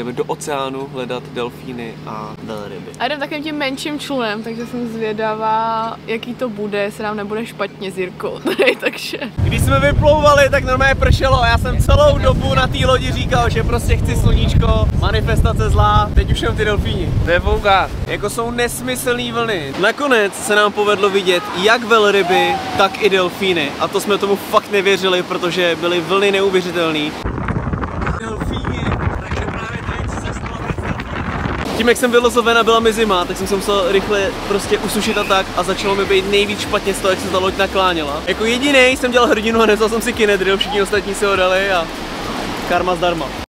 Jdeme do oceánu hledat delfíny a velryby. A jdem takovým tím menším člunem, takže jsem zvědavá, jaký to bude, jestli nám nebude špatně s Jirkou. tady, takže... Když jsme vyplouvali, tak normálně pršelo a já jsem celou dobu na té lodi říkal, že prostě chci sluníčko, manifestace zlá, teď už jenom ty delfíni. To je vulgár. Jako jsou nesmyslné vlny. Nakonec se nám povedlo vidět jak velryby, tak i delfíny. A to jsme tomu fakt nevěřili, protože byly vlny neuvěřitelné. Delfíni, takže právě tady se stalo tím, jak jsem vylezl ven a byla mi zima, tak jsem se musel rychle prostě usušit a tak a začalo mi být nejvíc špatně z toho, jak se ta loď nakláněla. Jako jediný jsem dělal hrdinu a nevzal jsem si kinedril, všichni ostatní se ho dali a karma zdarma.